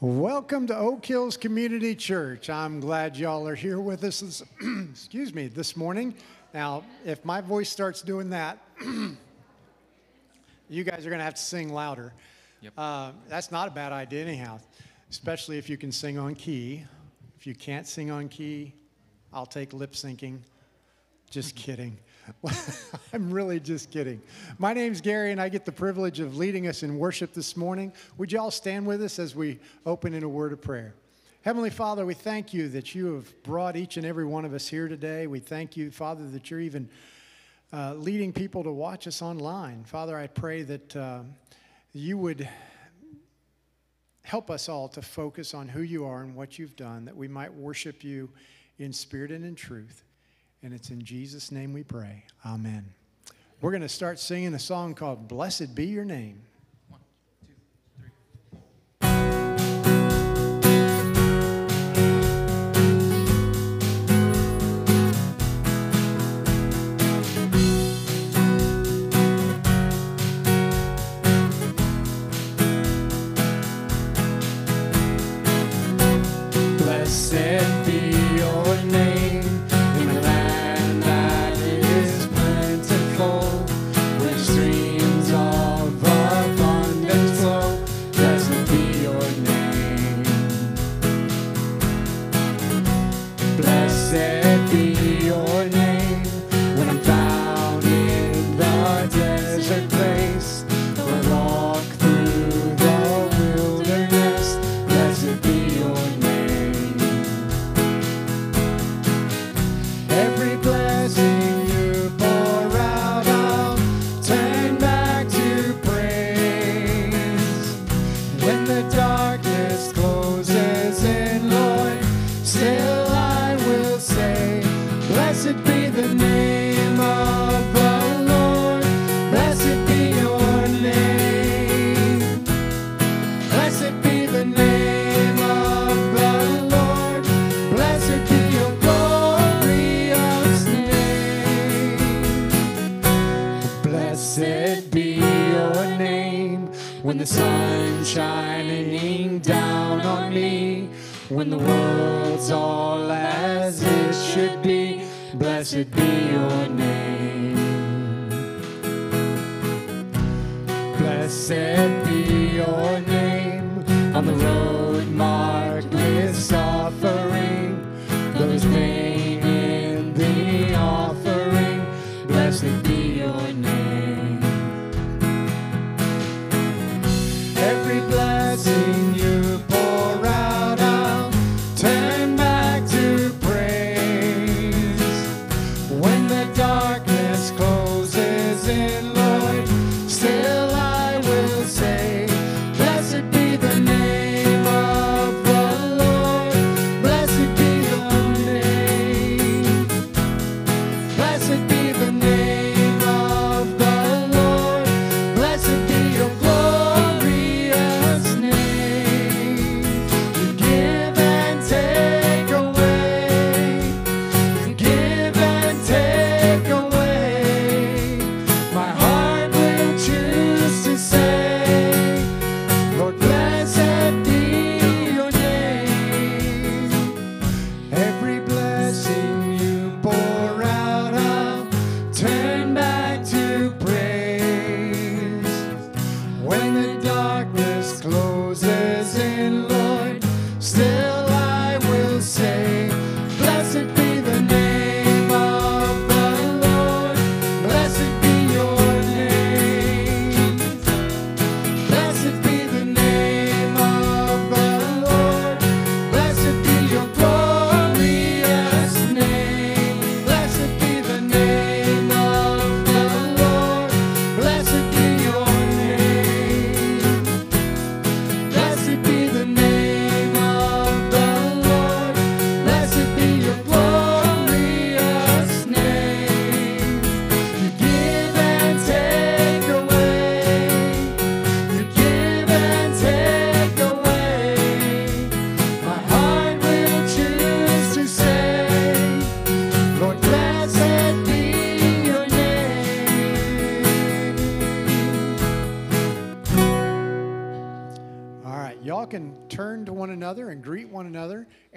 Welcome to Oak Hills Community Church. I'm glad y'all are here with us. This, excuse me, this morning. Now, if my voice starts doing that, you guys are going to have to sing louder. Yep. Uh, that's not a bad idea, anyhow, especially if you can sing on key. If you can't sing on key, I'll take lip syncing. Just kidding. I'm really just kidding. My name's Gary, and I get the privilege of leading us in worship this morning. Would you all stand with us as we open in a word of prayer? Heavenly Father, we thank you that you have brought each and every one of us here today. We thank you, Father, that you're even uh, leading people to watch us online. Father, I pray that uh, you would help us all to focus on who you are and what you've done, that we might worship you in spirit and in truth. And it's in Jesus' name we pray. Amen. We're going to start singing a song called Blessed Be Your Name.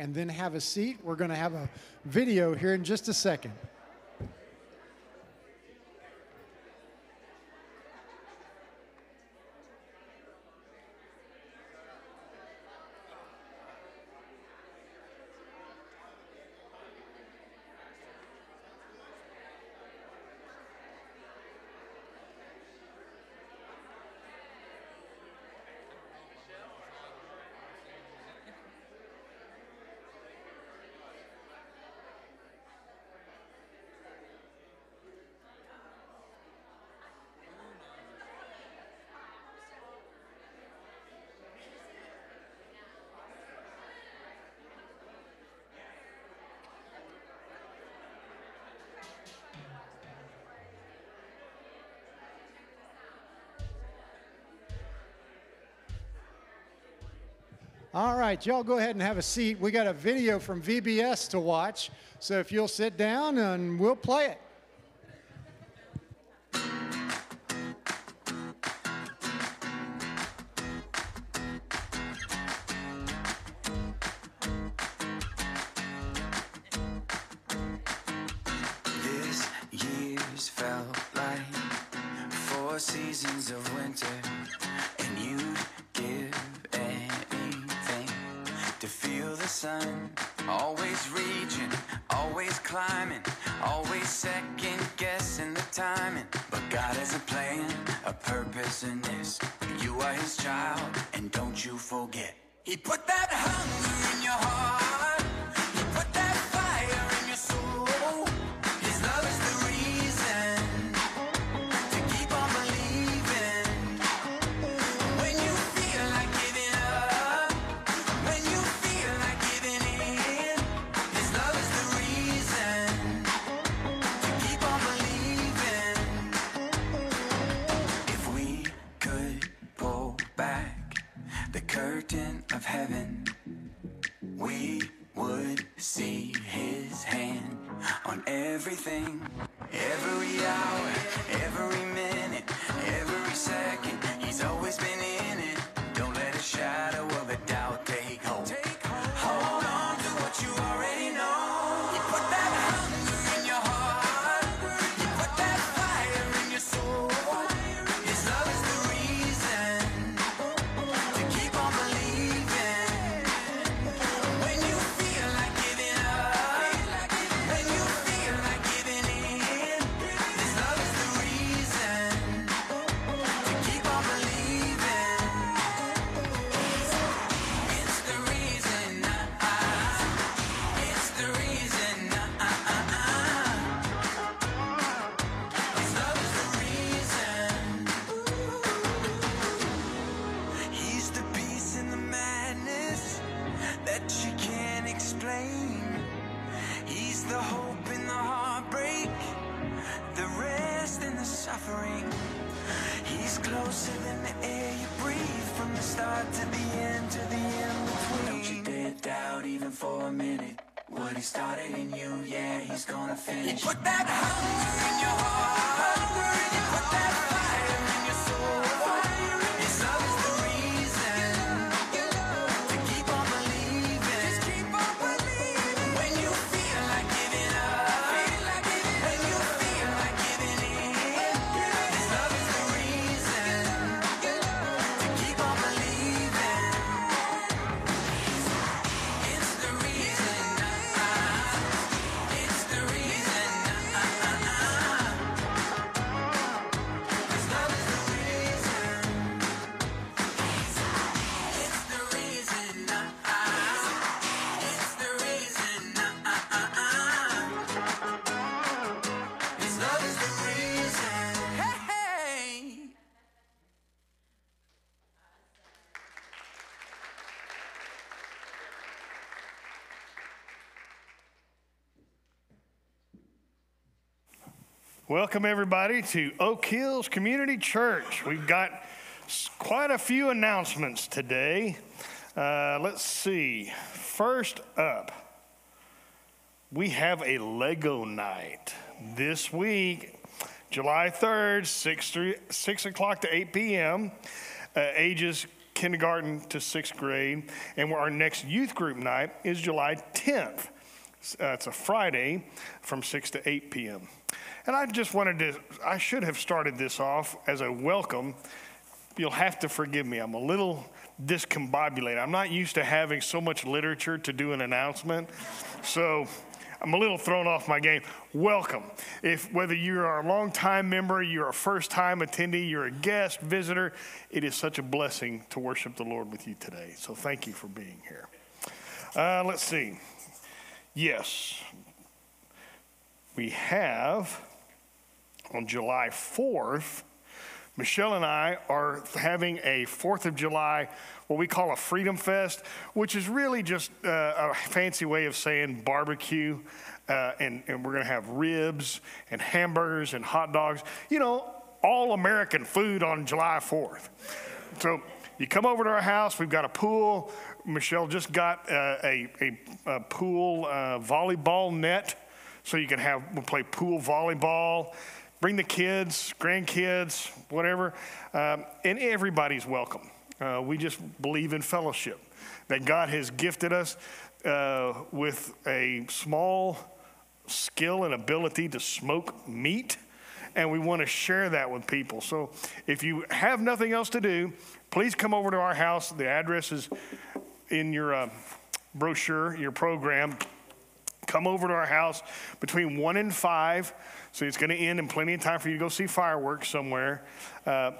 and then have a seat. We're going to have a video here in just a second. All right, y'all go ahead and have a seat. We got a video from VBS to watch. So if you'll sit down and we'll play it. see his hand on everything. Welcome, everybody, to Oak Hills Community Church. We've got quite a few announcements today. Uh, let's see. First up, we have a Lego night this week, July 3rd, 6, 6 o'clock to 8 p.m., uh, ages kindergarten to sixth grade. And our next youth group night is July 10th uh, it's a Friday from 6 to 8 p.m. And I just wanted to, I should have started this off as a welcome. You'll have to forgive me. I'm a little discombobulated. I'm not used to having so much literature to do an announcement. So I'm a little thrown off my game. Welcome. If whether you are a long-time member, you're a first-time attendee, you're a guest, visitor, it is such a blessing to worship the Lord with you today. So thank you for being here. Uh, let's see. Yes, we have on July 4th. Michelle and I are having a 4th of July, what we call a Freedom Fest, which is really just uh, a fancy way of saying barbecue. Uh, and, and we're going to have ribs and hamburgers and hot dogs. You know, all American food on July 4th. So you come over to our house, we've got a pool. Michelle just got uh, a, a, a, pool uh, volleyball net so you can have, we'll play pool volleyball bring the kids, grandkids, whatever, um, and everybody's welcome. Uh, we just believe in fellowship, that God has gifted us uh, with a small skill and ability to smoke meat, and we want to share that with people. So if you have nothing else to do, please come over to our house. The address is in your uh, brochure, your program. Come over to our house between 1 and 5. So it's going to end in plenty of time for you to go see fireworks somewhere. Uh,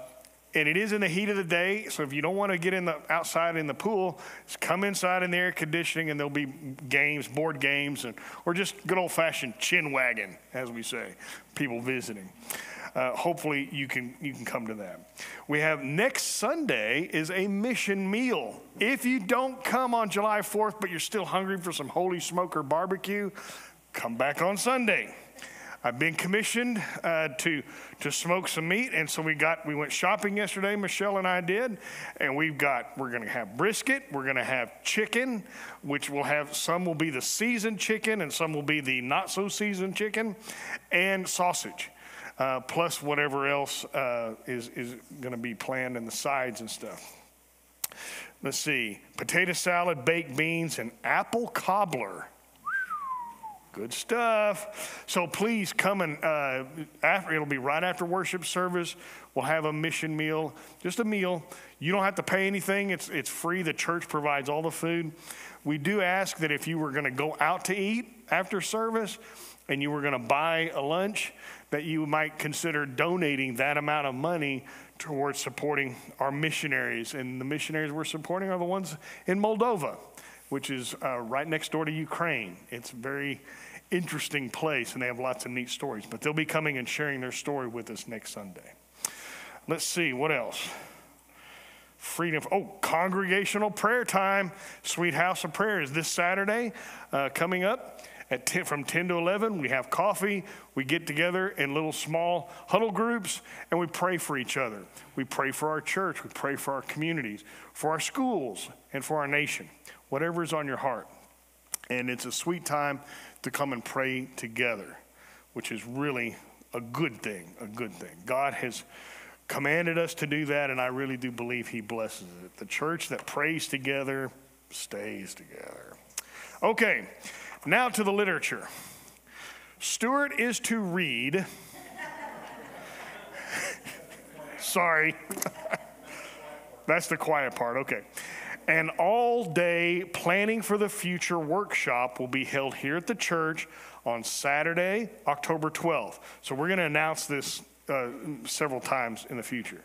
and it is in the heat of the day, so if you don't want to get in the outside in the pool, just come inside in the air conditioning, and there'll be games, board games, and or just good old fashioned chin wagging, as we say, people visiting. Uh, hopefully you can you can come to that. We have next Sunday is a mission meal. If you don't come on July 4th, but you're still hungry for some holy smoker barbecue, come back on Sunday. I've been commissioned uh, to to smoke some meat, and so we got we went shopping yesterday. Michelle and I did, and we've got we're going to have brisket, we're going to have chicken, which will have some will be the seasoned chicken, and some will be the not so seasoned chicken, and sausage. Uh, plus whatever else uh, is, is going to be planned in the sides and stuff. Let's see potato salad, baked beans, and apple cobbler. Good stuff. So please come and uh, after, it'll be right after worship service. We'll have a mission meal, just a meal. You don't have to pay anything. It's it's free. The church provides all the food. We do ask that if you were going to go out to eat after service and you were going to buy a lunch, that you might consider donating that amount of money towards supporting our missionaries. And the missionaries we're supporting are the ones in Moldova, which is uh, right next door to Ukraine. It's a very interesting place, and they have lots of neat stories. But they'll be coming and sharing their story with us next Sunday. Let's see, what else? Freedom. Oh, congregational prayer time. Sweet House of Prayer is this Saturday uh, coming up. At 10, from 10 to 11, we have coffee. We get together in little small huddle groups and we pray for each other. We pray for our church. We pray for our communities, for our schools, and for our nation. Whatever is on your heart. And it's a sweet time to come and pray together, which is really a good thing, a good thing. God has commanded us to do that, and I really do believe He blesses it. The church that prays together stays together. Okay, now to the literature. Stuart is to read. Sorry. That's the quiet part. Okay. An all day planning for the future workshop will be held here at the church on Saturday, October 12th. So we're going to announce this uh, several times in the future.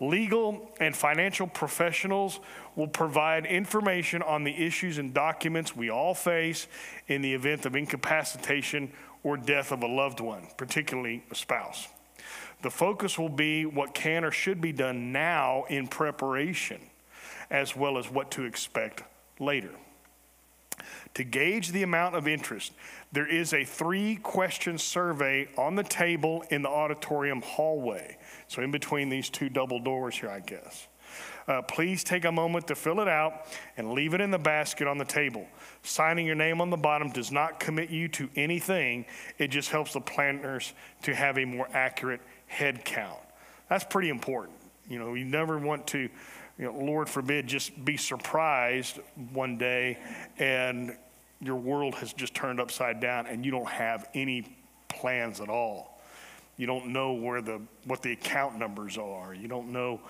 Legal and financial professionals will provide information on the issues and documents we all face in the event of incapacitation or death of a loved one, particularly a spouse. The focus will be what can or should be done now in preparation as well as what to expect later. To gauge the amount of interest, there is a three question survey on the table in the auditorium hallway. So, in between these two double doors here, I guess. Uh, please take a moment to fill it out and leave it in the basket on the table. Signing your name on the bottom does not commit you to anything, it just helps the planners to have a more accurate head count. That's pretty important. You know, you never want to you know, Lord forbid, just be surprised one day and your world has just turned upside down and you don't have any plans at all. You don't know where the what the account numbers are. You don't know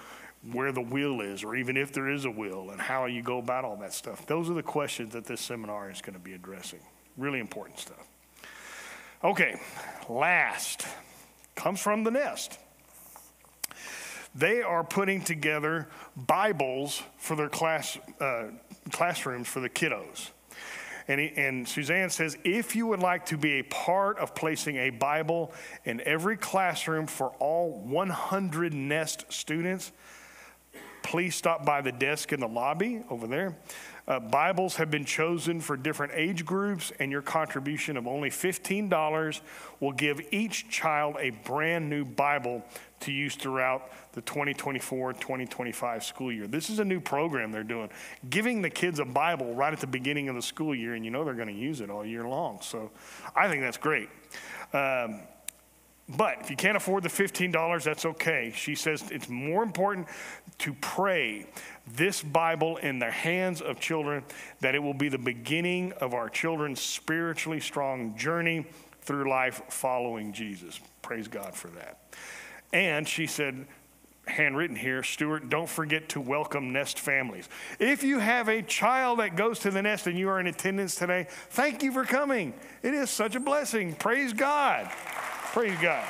where the will is, or even if there is a will, and how you go about all that stuff. Those are the questions that this seminar is going to be addressing. Really important stuff. Okay, last comes from the nest. They are putting together Bibles for their class, uh, classrooms for the kiddos. And, he, and Suzanne says, if you would like to be a part of placing a Bible in every classroom for all 100 Nest students, please stop by the desk in the lobby over there. Uh, Bibles have been chosen for different age groups, and your contribution of only $15 will give each child a brand new Bible to use throughout the 2024 2025 school year. This is a new program they're doing, giving the kids a Bible right at the beginning of the school year, and you know they're going to use it all year long. So I think that's great. Um, but if you can't afford the $15, that's okay. She says it's more important to pray this Bible in the hands of children that it will be the beginning of our children's spiritually strong journey through life following Jesus. Praise God for that. And she said, handwritten here, Stuart, don't forget to welcome Nest families. If you have a child that goes to the Nest and you are in attendance today, thank you for coming. It is such a blessing. Praise God. Praise God.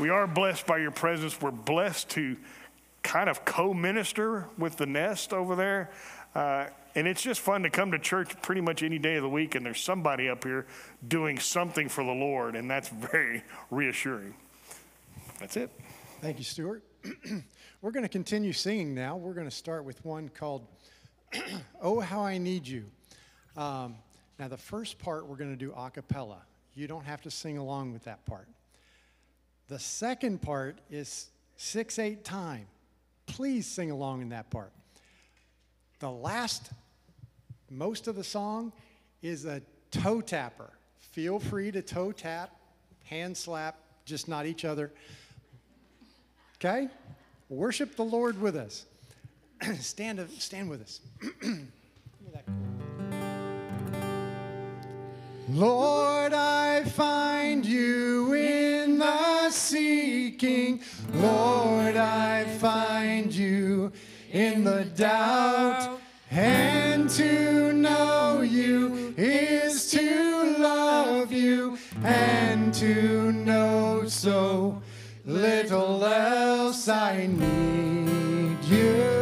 We are blessed by your presence. We're blessed to kind of co minister with the nest over there. Uh, and it's just fun to come to church pretty much any day of the week, and there's somebody up here doing something for the Lord, and that's very reassuring. That's it. Thank you, Stuart. We're going to continue singing now. We're going to start with one called Oh, How I Need You. Um, now, the first part we're going to do a cappella. You don't have to sing along with that part. The second part is 6 8 time. Please sing along in that part. The last, most of the song is a toe tapper. Feel free to toe tap, hand slap, just not each other. Okay? Worship the Lord with us. stand, stand with us. Lord, I find you in the seeking. Lord, I find you in the doubt. And to know you is to love you, and to know so little else I need you.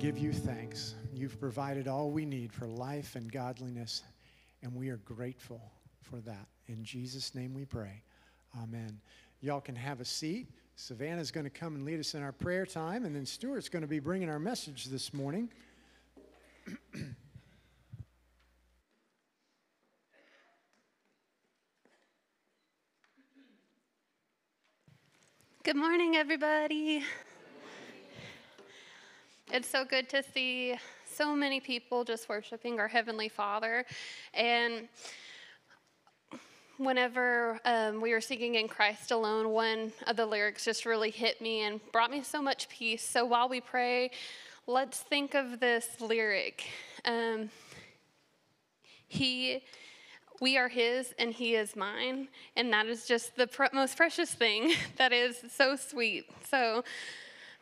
Give you thanks. You've provided all we need for life and godliness, and we are grateful for that. In Jesus' name we pray. Amen. Y'all can have a seat. Savannah's going to come and lead us in our prayer time, and then Stuart's going to be bringing our message this morning. Good morning, everybody. It's so good to see so many people just worshiping our Heavenly Father. And whenever um, we were singing in Christ Alone, one of the lyrics just really hit me and brought me so much peace. So while we pray, let's think of this lyric. Um, he we are his and he is mine and that is just the pr- most precious thing that is so sweet so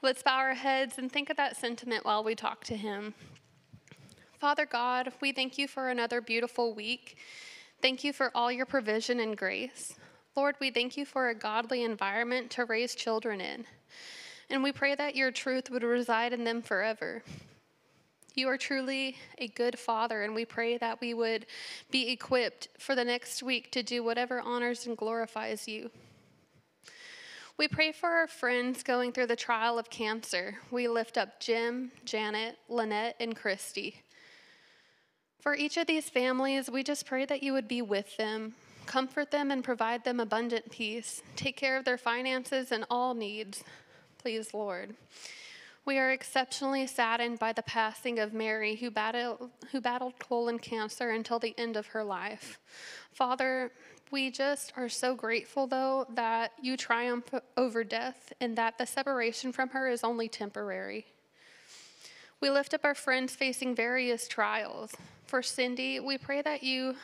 let's bow our heads and think of that sentiment while we talk to him. Father god we thank you for another beautiful week. Thank you for all your provision and grace. Lord we thank you for a godly environment to raise children in. And we pray that your truth would reside in them forever. You are truly a good father, and we pray that we would be equipped for the next week to do whatever honors and glorifies you. We pray for our friends going through the trial of cancer. We lift up Jim, Janet, Lynette, and Christy. For each of these families, we just pray that you would be with them, comfort them, and provide them abundant peace. Take care of their finances and all needs, please, Lord. We are exceptionally saddened by the passing of Mary, who battled, who battled colon cancer until the end of her life. Father, we just are so grateful, though, that you triumph over death and that the separation from her is only temporary. We lift up our friends facing various trials. For Cindy, we pray that you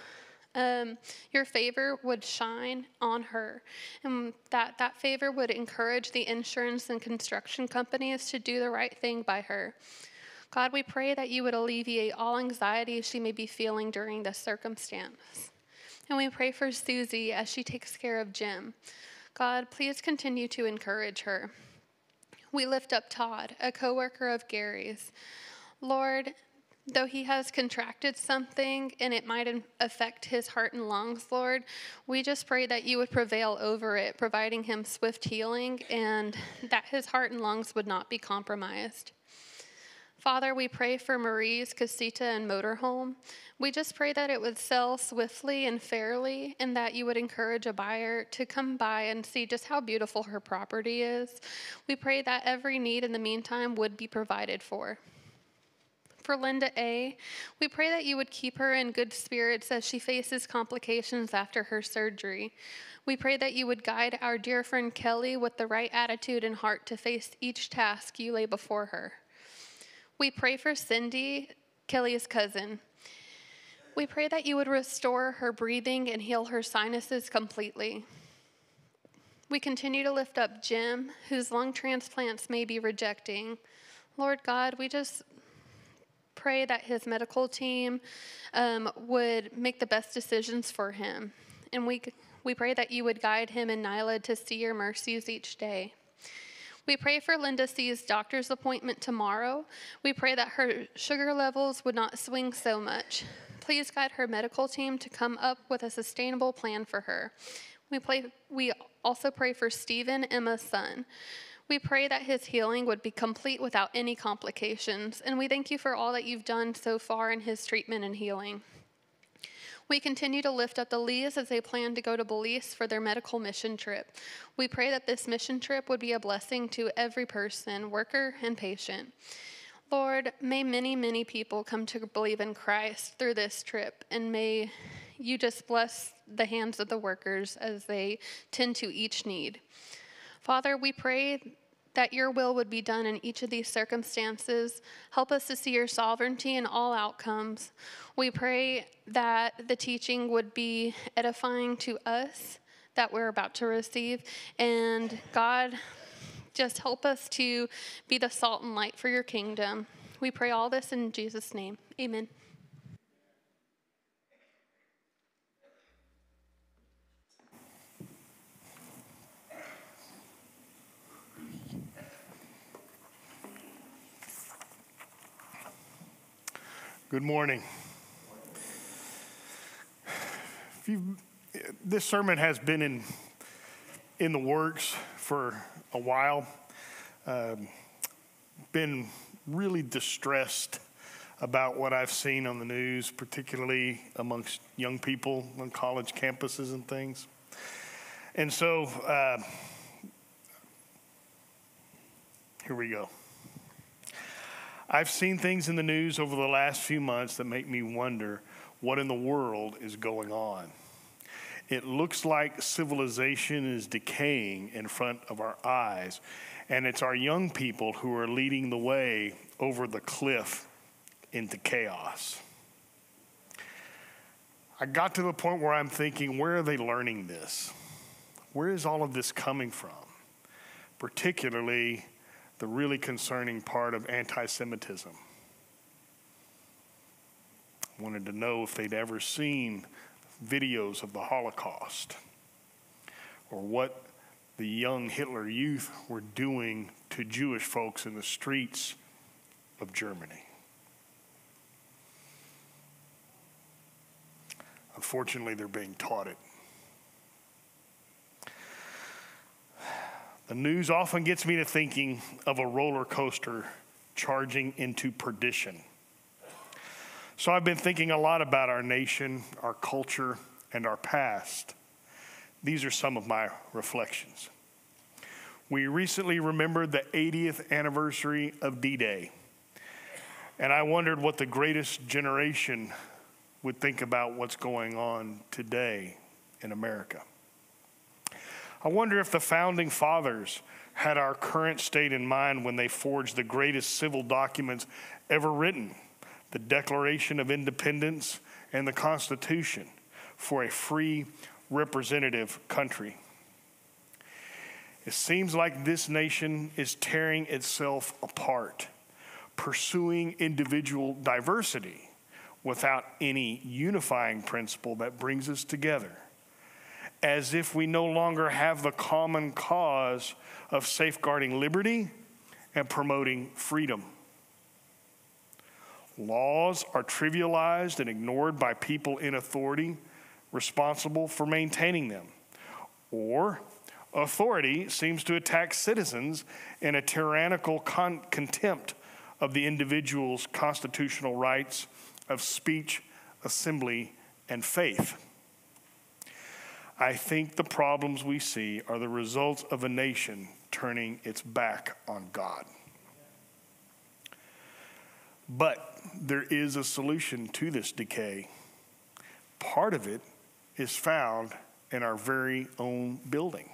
um, your favor would shine on her, and that that favor would encourage the insurance and construction companies to do the right thing by her. God, we pray that you would alleviate all anxiety she may be feeling during this circumstance. And we pray for Susie as she takes care of Jim. God, please continue to encourage her. We lift up Todd, a coworker of Gary's. Lord, Though he has contracted something and it might affect his heart and lungs, Lord, we just pray that you would prevail over it, providing him swift healing and that his heart and lungs would not be compromised. Father, we pray for Marie's casita and motorhome. We just pray that it would sell swiftly and fairly, and that you would encourage a buyer to come by and see just how beautiful her property is. We pray that every need in the meantime would be provided for. For Linda A., we pray that you would keep her in good spirits as she faces complications after her surgery. We pray that you would guide our dear friend Kelly with the right attitude and heart to face each task you lay before her. We pray for Cindy, Kelly's cousin. We pray that you would restore her breathing and heal her sinuses completely. We continue to lift up Jim, whose lung transplants may be rejecting. Lord God, we just pray that his medical team um, would make the best decisions for him. And we, we pray that you would guide him and Nyla to see your mercies each day. We pray for Linda C's doctor's appointment tomorrow. We pray that her sugar levels would not swing so much. Please guide her medical team to come up with a sustainable plan for her. We, play, we also pray for Stephen, Emma's son. We pray that his healing would be complete without any complications, and we thank you for all that you've done so far in his treatment and healing. We continue to lift up the Lees as they plan to go to Belize for their medical mission trip. We pray that this mission trip would be a blessing to every person, worker, and patient. Lord, may many, many people come to believe in Christ through this trip, and may you just bless the hands of the workers as they tend to each need. Father, we pray that your will would be done in each of these circumstances. Help us to see your sovereignty in all outcomes. We pray that the teaching would be edifying to us that we're about to receive. And God, just help us to be the salt and light for your kingdom. We pray all this in Jesus' name. Amen. Good morning. This sermon has been in, in the works for a while. Um, been really distressed about what I've seen on the news, particularly amongst young people on college campuses and things. And so, uh, here we go. I've seen things in the news over the last few months that make me wonder what in the world is going on. It looks like civilization is decaying in front of our eyes, and it's our young people who are leading the way over the cliff into chaos. I got to the point where I'm thinking, where are they learning this? Where is all of this coming from? Particularly the really concerning part of anti Semitism. Wanted to know if they'd ever seen videos of the Holocaust or what the young Hitler youth were doing to Jewish folks in the streets of Germany. Unfortunately, they're being taught it. The news often gets me to thinking of a roller coaster charging into perdition. So I've been thinking a lot about our nation, our culture, and our past. These are some of my reflections. We recently remembered the 80th anniversary of D Day, and I wondered what the greatest generation would think about what's going on today in America. I wonder if the founding fathers had our current state in mind when they forged the greatest civil documents ever written the Declaration of Independence and the Constitution for a free, representative country. It seems like this nation is tearing itself apart, pursuing individual diversity without any unifying principle that brings us together as if we no longer have the common cause of safeguarding liberty and promoting freedom. Laws are trivialized and ignored by people in authority responsible for maintaining them. Or authority seems to attack citizens in a tyrannical con- contempt of the individual's constitutional rights of speech, assembly, and faith. I think the problems we see are the results of a nation turning its back on God. But there is a solution to this decay. Part of it is found in our very own building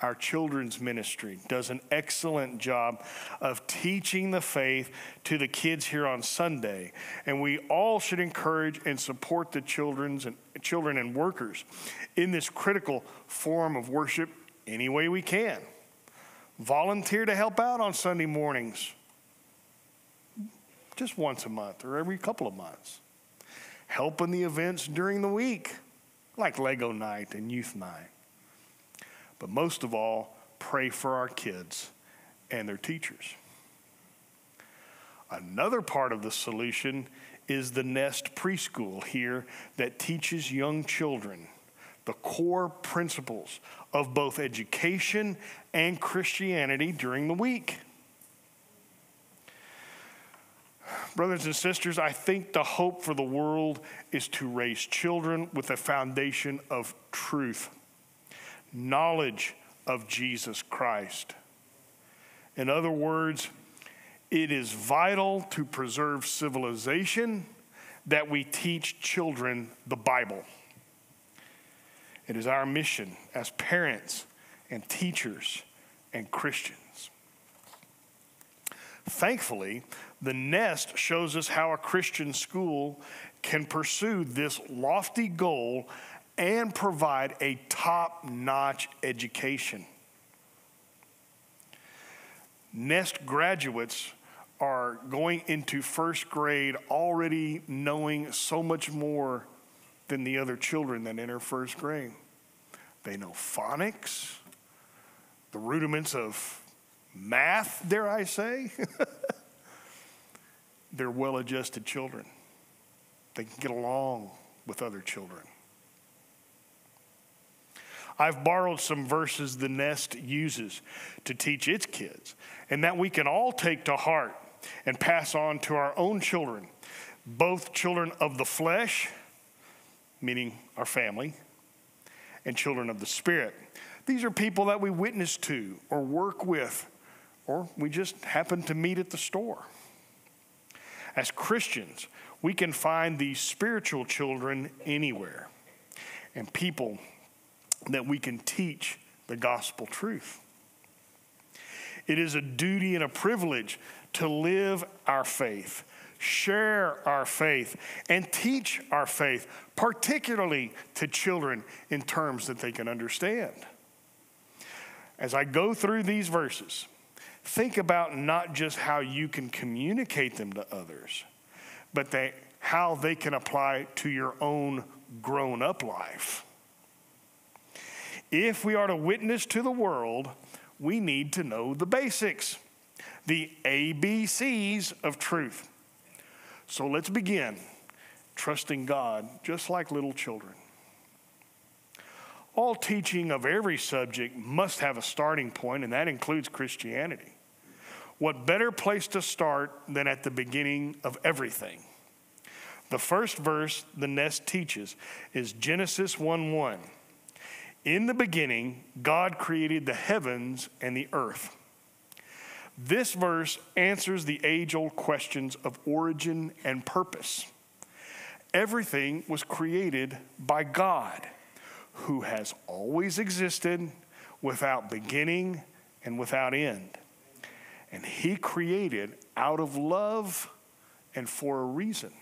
our children's ministry does an excellent job of teaching the faith to the kids here on Sunday. And we all should encourage and support the children's and children and workers in this critical form of worship any way we can. Volunteer to help out on Sunday mornings. Just once a month or every couple of months. Help in the events during the week, like Lego night and youth night but most of all, pray for our kids and their teachers. Another part of the solution is the Nest Preschool here that teaches young children the core principles of both education and Christianity during the week. Brothers and sisters, I think the hope for the world is to raise children with a foundation of truth knowledge of Jesus Christ. In other words, it is vital to preserve civilization that we teach children the Bible. It is our mission as parents and teachers and Christians. Thankfully, the Nest shows us how a Christian school can pursue this lofty goal and provide a top notch education. Nest graduates are going into first grade already knowing so much more than the other children that enter first grade. They know phonics, the rudiments of math, dare I say. they're well adjusted children. They can get along with other children. I've borrowed some verses the nest uses to teach its kids, and that we can all take to heart and pass on to our own children, both children of the flesh, meaning our family, and children of the spirit. These are people that we witness to or work with, or we just happen to meet at the store. As Christians, we can find these spiritual children anywhere and people that we can teach the gospel truth. It is a duty and a privilege to live our faith, share our faith, and teach our faith, particularly to children in terms that they can understand. As I go through these verses, think about not just how you can communicate them to others, but they, how they can apply to your own grown up life. If we are to witness to the world, we need to know the basics, the ABCs of truth. So let's begin trusting God just like little children. All teaching of every subject must have a starting point, and that includes Christianity. What better place to start than at the beginning of everything? The first verse the nest teaches is Genesis 1 1. In the beginning, God created the heavens and the earth. This verse answers the age old questions of origin and purpose. Everything was created by God, who has always existed without beginning and without end. And He created out of love and for a reason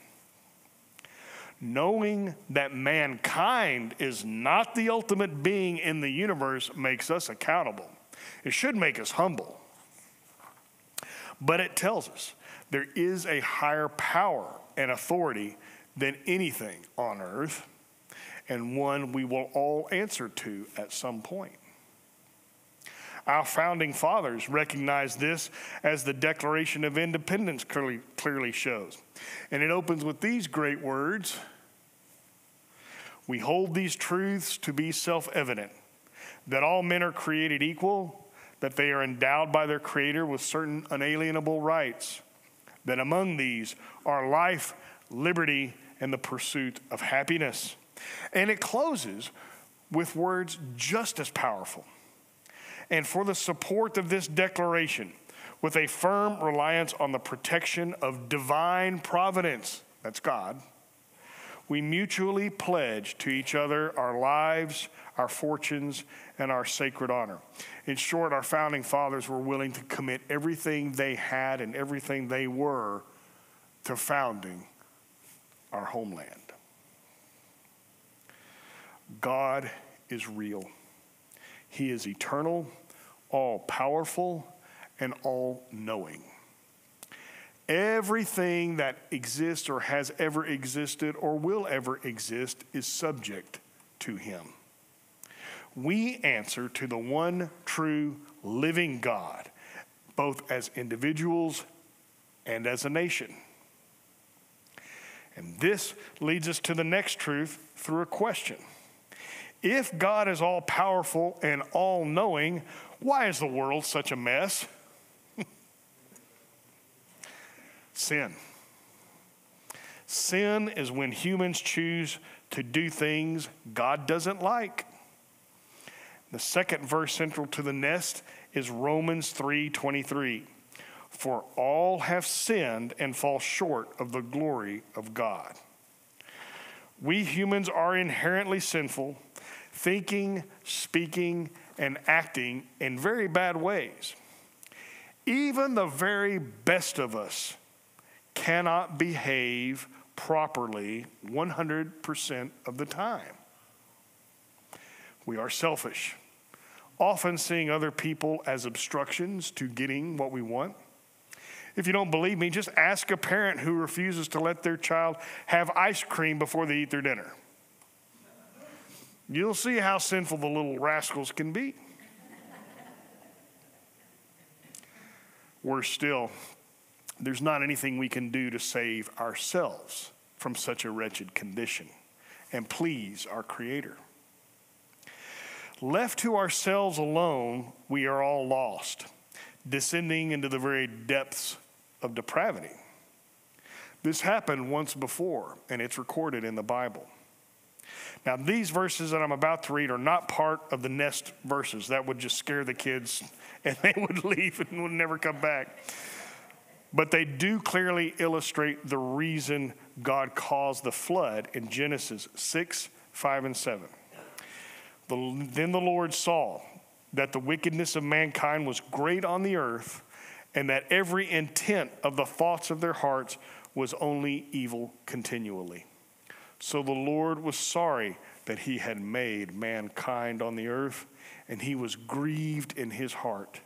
knowing that mankind is not the ultimate being in the universe makes us accountable. It should make us humble. But it tells us there is a higher power and authority than anything on earth, and one we will all answer to at some point. Our founding fathers recognized this as the Declaration of Independence clearly, clearly shows. And it opens with these great words We hold these truths to be self evident that all men are created equal, that they are endowed by their Creator with certain unalienable rights, that among these are life, liberty, and the pursuit of happiness. And it closes with words just as powerful and for the support of this declaration with a firm reliance on the protection of divine providence, that's God, we mutually pledge to each other our lives, our fortunes, and our sacred honor. In short, our founding fathers were willing to commit everything they had and everything they were to founding our homeland. God is real. He is eternal, all powerful, and all knowing. Everything that exists or has ever existed or will ever exist is subject to Him. We answer to the one true living God, both as individuals and as a nation. And this leads us to the next truth through a question. If God is all powerful and all knowing, why is the world such a mess? Sin. Sin is when humans choose to do things God doesn't like. The second verse central to the nest is Romans 3:23. For all have sinned and fall short of the glory of God. We humans are inherently sinful thinking, speaking, and acting in very bad ways. Even the very best of us cannot behave properly 100% of the time. We are selfish, often seeing other people as obstructions to getting what we want. If you don't believe me, just ask a parent who refuses to let their child have ice cream before they eat their dinner. You'll see how sinful the little rascals can be. Worse still, there's not anything we can do to save ourselves from such a wretched condition and please our Creator. Left to ourselves alone, we are all lost, descending into the very depths of depravity. This happened once before, and it's recorded in the Bible. Now, these verses that I'm about to read are not part of the nest verses. That would just scare the kids, and they would leave and would never come back. But they do clearly illustrate the reason God caused the flood in Genesis 6, 5, and 7. The, then the Lord saw that the wickedness of mankind was great on the earth, and that every intent of the thoughts of their hearts was only evil continually. So the Lord was sorry that he had made mankind on the earth, and he was grieved in his heart.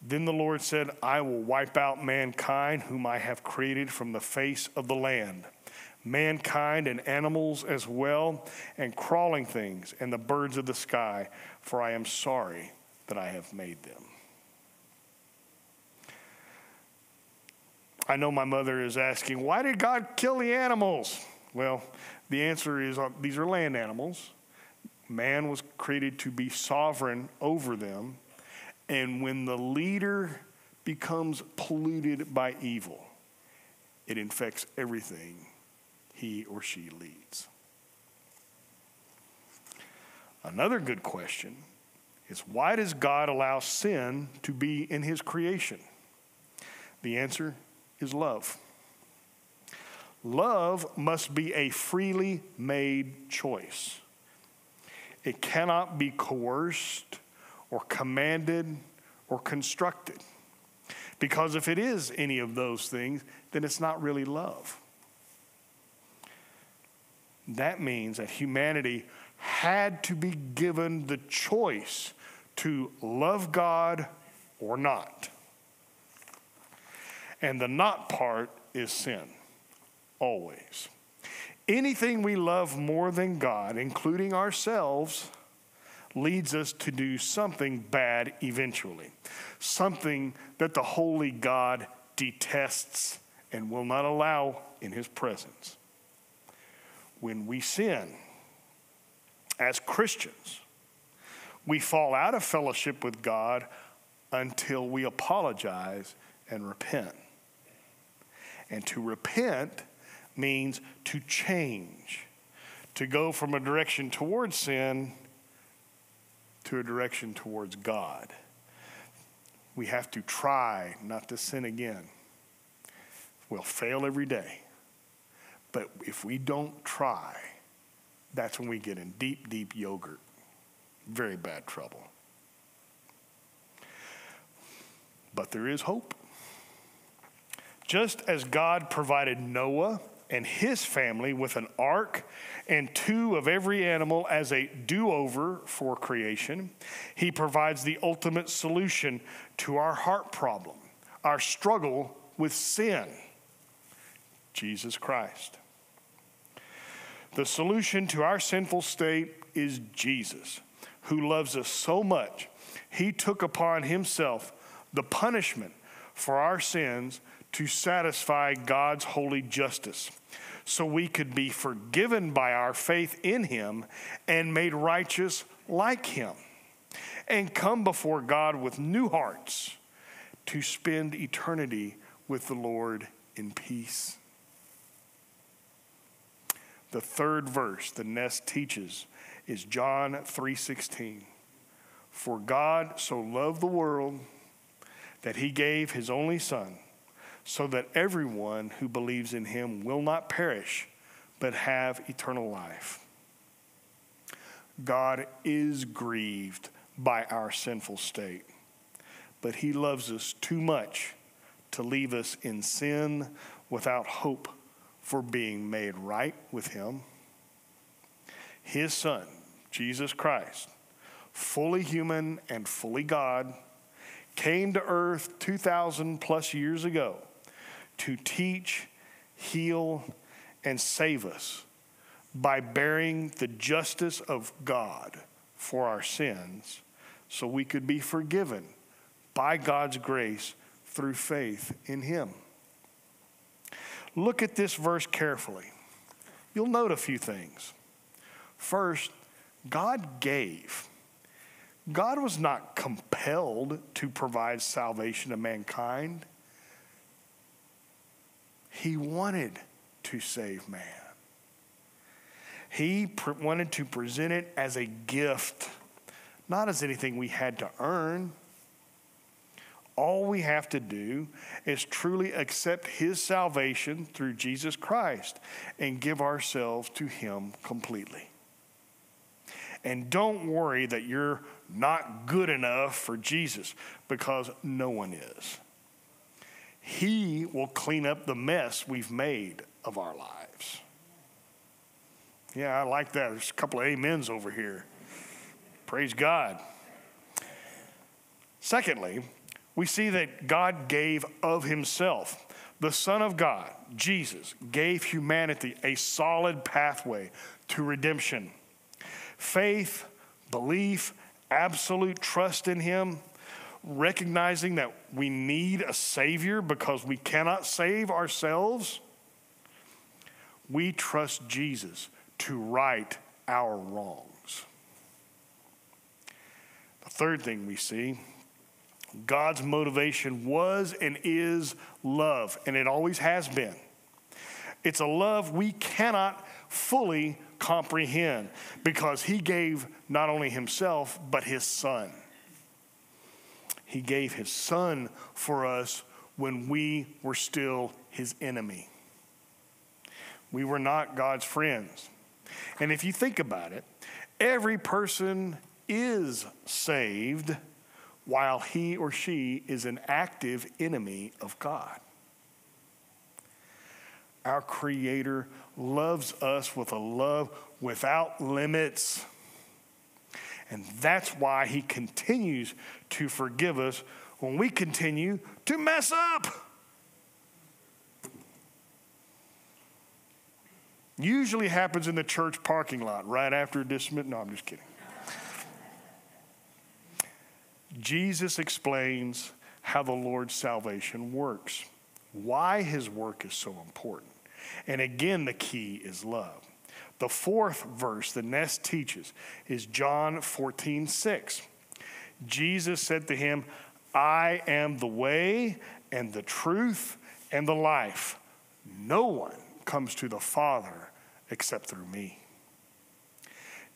Then the Lord said, I will wipe out mankind, whom I have created from the face of the land, mankind and animals as well, and crawling things, and the birds of the sky, for I am sorry that I have made them. I know my mother is asking, why did God kill the animals? Well, the answer is uh, these are land animals. Man was created to be sovereign over them. And when the leader becomes polluted by evil, it infects everything he or she leads. Another good question is why does God allow sin to be in his creation? The answer is love. Love must be a freely made choice. It cannot be coerced or commanded or constructed. Because if it is any of those things, then it's not really love. That means that humanity had to be given the choice to love God or not. And the not part is sin, always. Anything we love more than God, including ourselves, leads us to do something bad eventually, something that the holy God detests and will not allow in his presence. When we sin as Christians, we fall out of fellowship with God until we apologize and repent. And to repent means to change, to go from a direction towards sin to a direction towards God. We have to try not to sin again. We'll fail every day. But if we don't try, that's when we get in deep, deep yogurt. Very bad trouble. But there is hope. Just as God provided Noah and his family with an ark and two of every animal as a do over for creation, he provides the ultimate solution to our heart problem, our struggle with sin Jesus Christ. The solution to our sinful state is Jesus, who loves us so much, he took upon himself the punishment for our sins to satisfy God's holy justice so we could be forgiven by our faith in him and made righteous like him and come before God with new hearts to spend eternity with the Lord in peace. The third verse the nest teaches is John 3:16. For God so loved the world that he gave his only son so that everyone who believes in him will not perish, but have eternal life. God is grieved by our sinful state, but he loves us too much to leave us in sin without hope for being made right with him. His son, Jesus Christ, fully human and fully God, came to earth 2,000 plus years ago to teach, heal, and save us by bearing the justice of God for our sins so we could be forgiven by God's grace through faith in him. Look at this verse carefully. You'll note a few things. First, God gave. God was not compelled to provide salvation to mankind. He wanted to save man. He wanted to present it as a gift, not as anything we had to earn. All we have to do is truly accept His salvation through Jesus Christ and give ourselves to Him completely. And don't worry that you're not good enough for Jesus because no one is. He will clean up the mess we've made of our lives. Yeah, I like that. There's a couple of amens over here. Praise God. Secondly, we see that God gave of himself. The Son of God, Jesus, gave humanity a solid pathway to redemption. Faith, belief, absolute trust in him, recognizing that we need a Savior because we cannot save ourselves. We trust Jesus to right our wrongs. The third thing we see God's motivation was and is love, and it always has been. It's a love we cannot fully comprehend because He gave not only Himself, but His Son. He gave His Son for us when we were still His enemy. We were not God's friends. And if you think about it, every person is saved while he or she is an active enemy of God. Our Creator loves us with a love without limits. And that's why He continues to forgive us when we continue to mess up. Usually happens in the church parking lot right after dismiss. No, I'm just kidding. Jesus explains how the Lord's salvation works, why his work is so important. And again, the key is love. The fourth verse the Nest teaches is John 14, 6. Jesus said to him, I am the way and the truth and the life. No one comes to the Father except through me.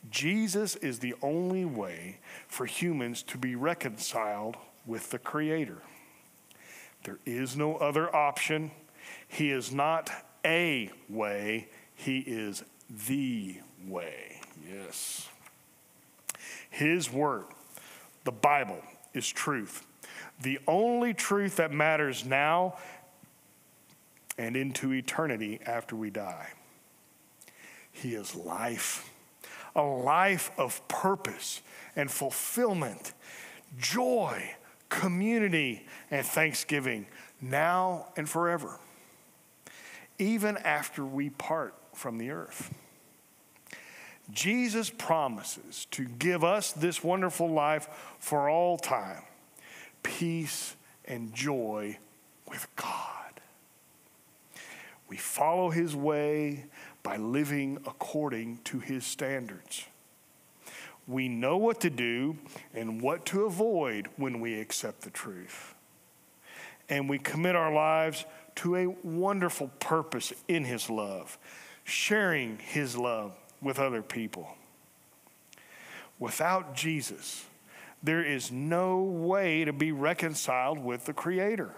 Jesus is the only way for humans to be reconciled with the Creator. There is no other option. He is not a way, He is the way. Yes. His Word, the Bible, is truth. The only truth that matters now and into eternity after we die. He is life, a life of purpose and fulfillment, joy, community, and thanksgiving now and forever, even after we part from the earth. Jesus promises to give us this wonderful life for all time peace and joy with God. We follow his way by living according to his standards. We know what to do and what to avoid when we accept the truth. And we commit our lives to a wonderful purpose in his love, sharing his love with other people. Without Jesus, there is no way to be reconciled with the Creator,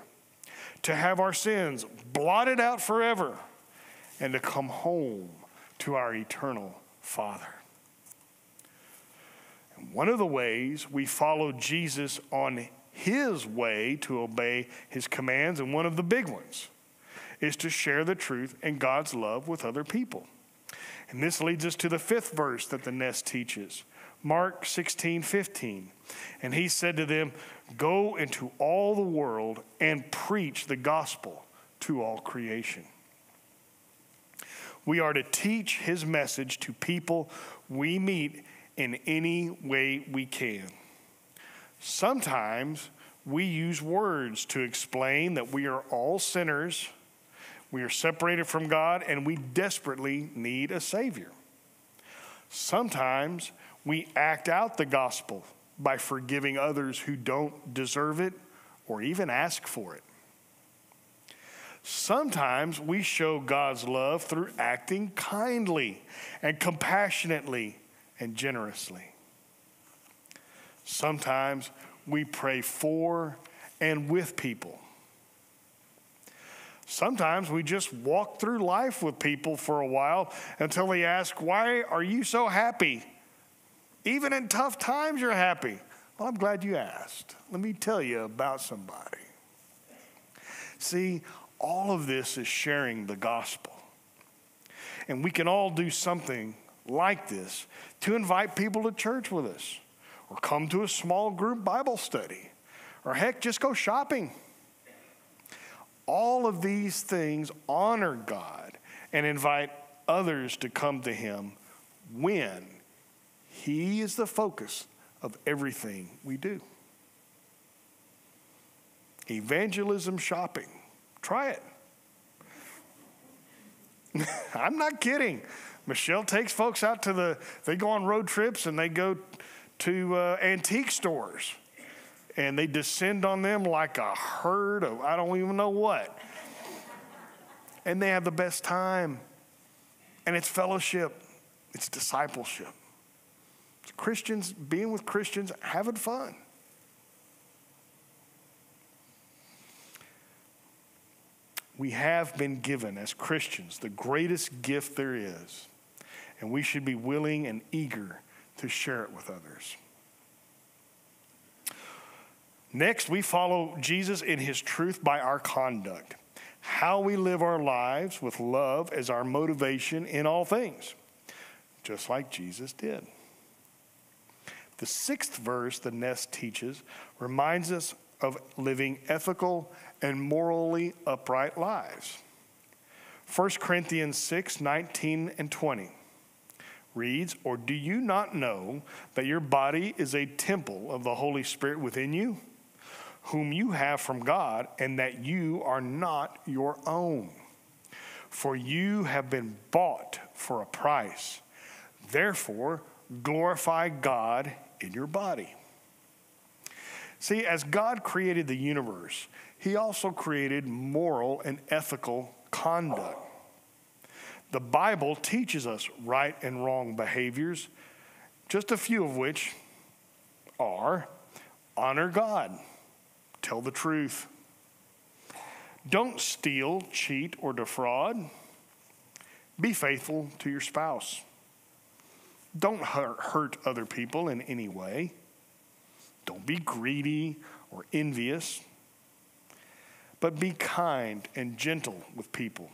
to have our sins blotted out forever, and to come home to our eternal Father. And one of the ways we follow Jesus on his way to obey his commands, and one of the big ones, is to share the truth and God's love with other people. And this leads us to the fifth verse that the nest teaches Mark 16, 15. And he said to them, Go into all the world and preach the gospel to all creation. We are to teach his message to people we meet in any way we can. Sometimes we use words to explain that we are all sinners, we are separated from God, and we desperately need a Savior. Sometimes we act out the gospel by forgiving others who don't deserve it or even ask for it. Sometimes we show God's love through acting kindly and compassionately and generously. Sometimes we pray for and with people. Sometimes we just walk through life with people for a while until they ask, Why are you so happy? Even in tough times, you're happy. Well, I'm glad you asked. Let me tell you about somebody. See, all of this is sharing the gospel. And we can all do something like this to invite people to church with us, or come to a small group Bible study, or heck, just go shopping. All of these things honor God and invite others to come to Him when He is the focus of everything we do. Evangelism shopping. Try it. I'm not kidding. Michelle takes folks out to the, they go on road trips and they go to uh, antique stores and they descend on them like a herd of I don't even know what. And they have the best time. And it's fellowship, it's discipleship. It's Christians being with Christians, having fun. We have been given as Christians the greatest gift there is, and we should be willing and eager to share it with others. Next, we follow Jesus in his truth by our conduct, how we live our lives with love as our motivation in all things, just like Jesus did. The sixth verse the Nest teaches reminds us of living ethical and morally upright lives. 1 Corinthians 6 19 and 20 reads, Or do you not know that your body is a temple of the Holy Spirit within you, whom you have from God, and that you are not your own? For you have been bought for a price. Therefore, glorify God in your body. See, as God created the universe, He also created moral and ethical conduct. The Bible teaches us right and wrong behaviors, just a few of which are honor God, tell the truth, don't steal, cheat, or defraud, be faithful to your spouse, don't hurt other people in any way. Don't be greedy or envious, but be kind and gentle with people.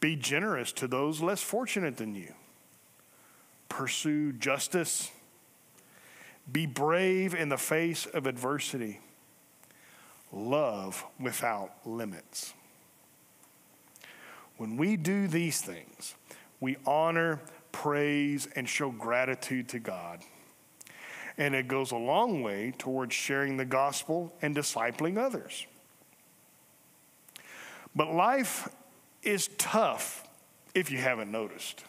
Be generous to those less fortunate than you. Pursue justice. Be brave in the face of adversity. Love without limits. When we do these things, we honor, praise, and show gratitude to God and it goes a long way towards sharing the gospel and discipling others. But life is tough if you haven't noticed.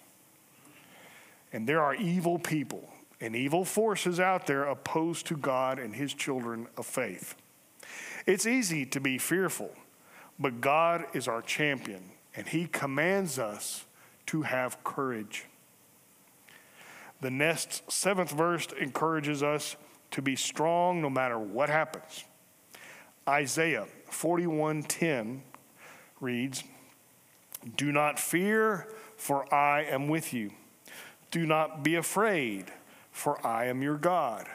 And there are evil people and evil forces out there opposed to God and his children of faith. It's easy to be fearful, but God is our champion, and he commands us to have courage. The Nest's seventh verse encourages us to be strong no matter what happens. Isaiah 41:10 reads, "Do not fear, for I am with you. Do not be afraid, for I am your God.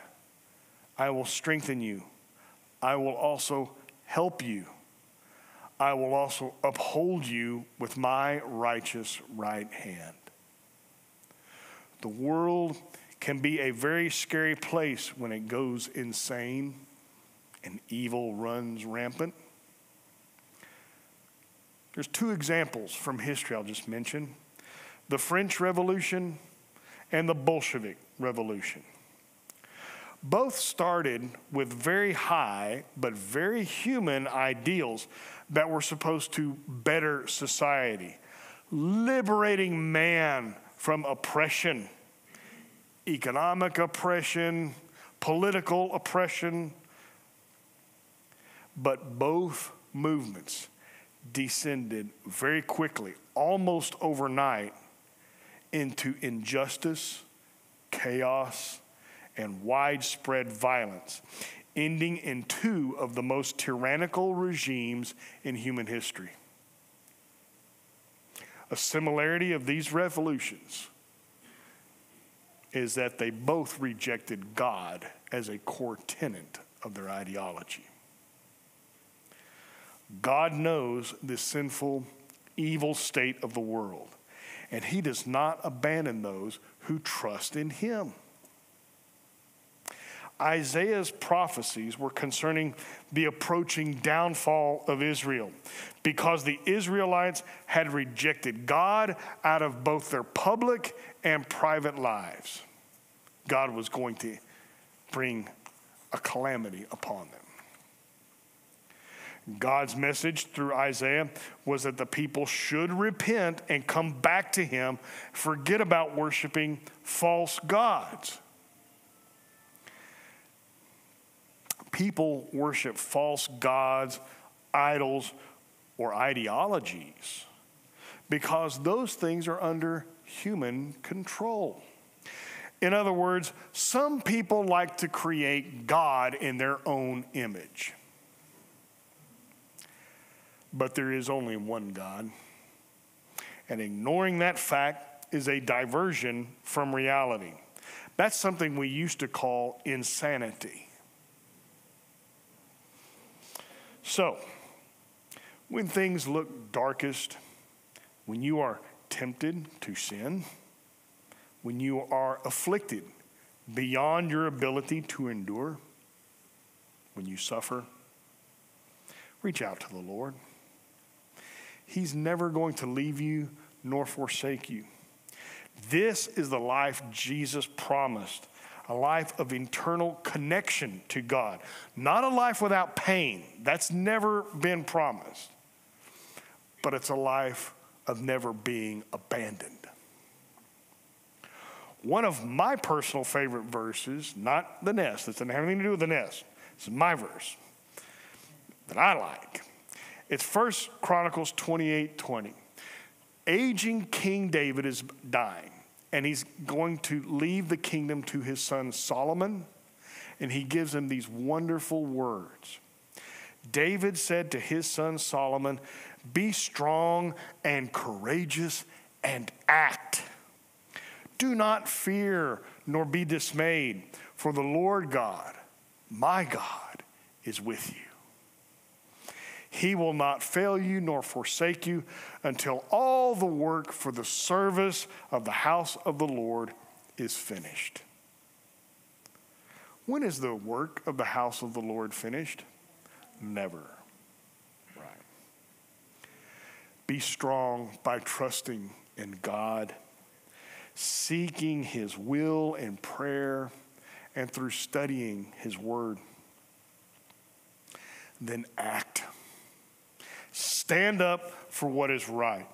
I will strengthen you. I will also help you. I will also uphold you with my righteous right hand." The world can be a very scary place when it goes insane and evil runs rampant. There's two examples from history I'll just mention the French Revolution and the Bolshevik Revolution. Both started with very high but very human ideals that were supposed to better society, liberating man from oppression, economic oppression, political oppression. But both movements descended very quickly, almost overnight, into injustice, chaos, and widespread violence, ending in two of the most tyrannical regimes in human history. A similarity of these revolutions is that they both rejected God as a core tenet of their ideology. God knows the sinful, evil state of the world, and He does not abandon those who trust in Him. Isaiah's prophecies were concerning the approaching downfall of Israel because the Israelites had rejected God out of both their public and private lives. God was going to bring a calamity upon them. God's message through Isaiah was that the people should repent and come back to Him, forget about worshiping false gods. People worship false gods, idols, or ideologies because those things are under human control. In other words, some people like to create God in their own image. But there is only one God. And ignoring that fact is a diversion from reality. That's something we used to call insanity. So, when things look darkest, when you are tempted to sin, when you are afflicted beyond your ability to endure, when you suffer, reach out to the Lord. He's never going to leave you nor forsake you. This is the life Jesus promised a life of internal connection to God, not a life without pain. That's never been promised, but it's a life of never being abandoned. One of my personal favorite verses, not the nest, that doesn't have anything to do with the nest, it's my verse that I like. It's First Chronicles 28 20. Aging King David is dying, and he's going to leave the kingdom to his son Solomon, and he gives him these wonderful words. David said to his son Solomon, Be strong and courageous and act. Do not fear nor be dismayed, for the Lord God, my God, is with you. He will not fail you nor forsake you until all the work for the service of the house of the Lord is finished. When is the work of the house of the Lord finished? Never. Right. Be strong by trusting in God seeking His will in prayer and through studying His Word. Then act. Stand up for what is right,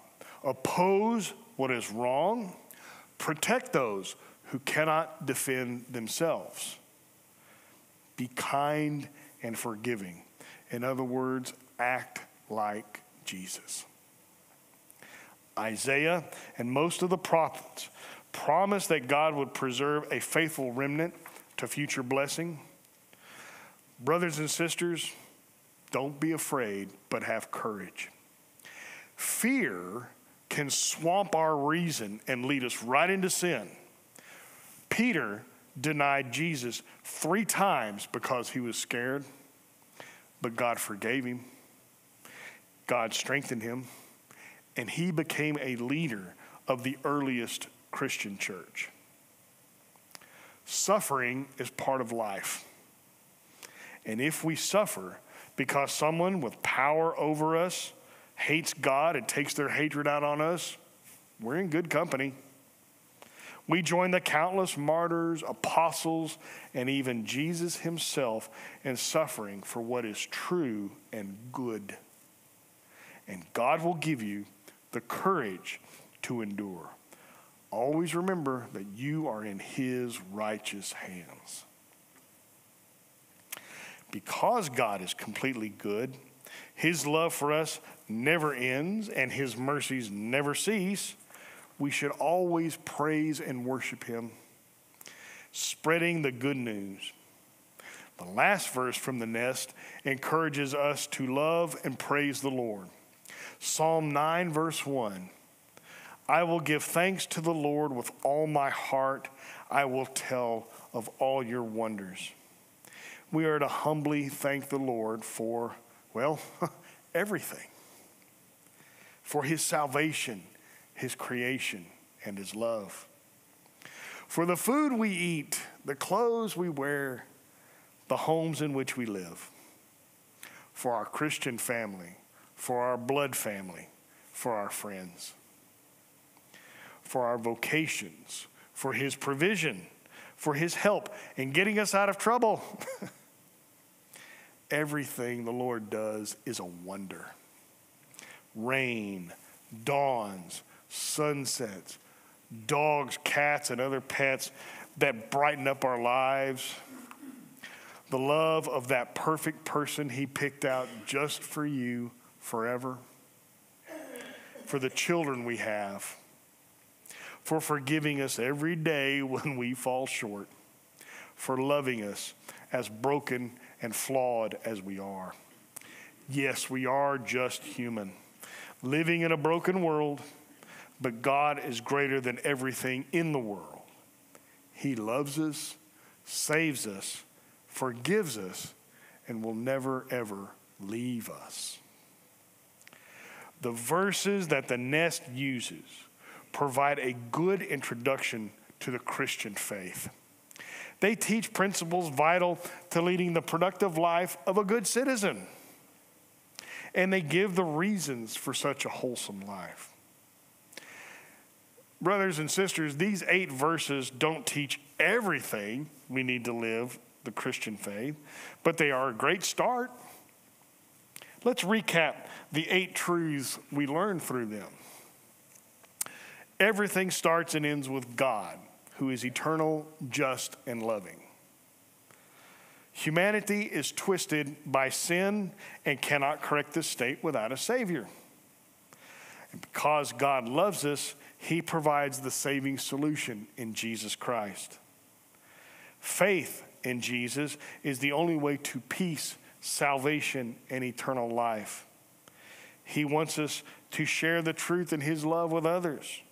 oppose what is wrong, protect those who cannot defend themselves. Be kind and forgiving. In other words, act like Jesus. Isaiah and most of the prophets promised that God would preserve a faithful remnant to future blessing. Brothers and sisters, don't be afraid, but have courage. Fear can swamp our reason and lead us right into sin. Peter denied Jesus three times because he was scared, but God forgave him. God strengthened him, and he became a leader of the earliest Christian church. Suffering is part of life. And if we suffer because someone with power over us hates God and takes their hatred out on us, we're in good company. We join the countless martyrs, apostles, and even Jesus himself in suffering for what is true and good. And God will give you the courage to endure. Always remember that you are in His righteous hands. Because God is completely good, His love for us never ends and His mercies never cease we should always praise and worship him, spreading the good news. The last verse from the nest encourages us to love and praise the Lord. Psalm 9, verse 1 I will give thanks to the Lord with all my heart. I will tell of all your wonders. We are to humbly thank the Lord for, well, everything. For his salvation, his creation, and his love. For the food we eat, the clothes we wear, the homes in which we live. For our Christian family, for our blood family, for our friends. For our vocations, for his provision, for his help in getting us out of trouble. Everything the Lord does is a wonder. Rain, dawns, sunsets, dogs, cats, and other pets that brighten up our lives. The love of that perfect person he picked out just for you forever. For the children we have. For forgiving us every day when we fall short. For loving us as broken and flawed as we are. Yes, we are just human, living in a broken world but God is greater than everything in the world. He loves us, saves us, forgives us, and will never, ever leave us. The verses that the nest uses provide a good introduction to the Christian faith. They teach principles vital to leading the productive life of a good citizen. And they give the reasons for such a wholesome life. Brothers and sisters, these eight verses don't teach everything we need to live the Christian faith, but they are a great start. Let's recap the eight truths we learned through them. Everything starts and ends with God, who is eternal, just, and loving. Humanity is twisted by sin and cannot correct this state without a Savior. And because God loves us, he provides the saving solution in Jesus Christ. Faith in Jesus is the only way to peace, salvation, and eternal life. He wants us to share the truth and His love with others.